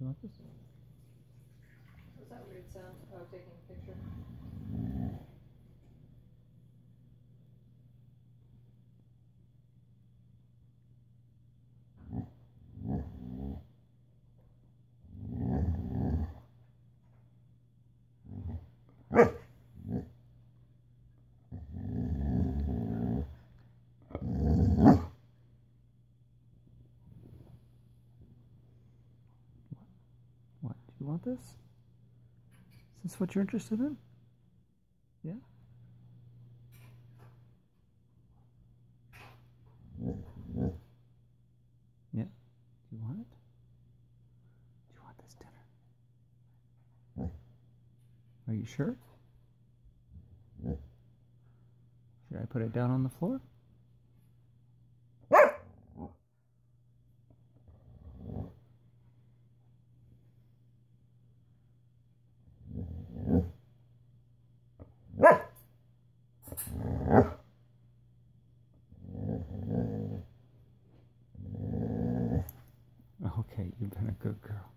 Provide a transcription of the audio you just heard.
You want this? What's that weird sound? Oh, taking a picture. What? Do you want this? Is this what you're interested in? Yeah? Yeah? Do you want it? Do you want this dinner? Are you sure? Should I put it down on the floor? Okay, you've been a good girl.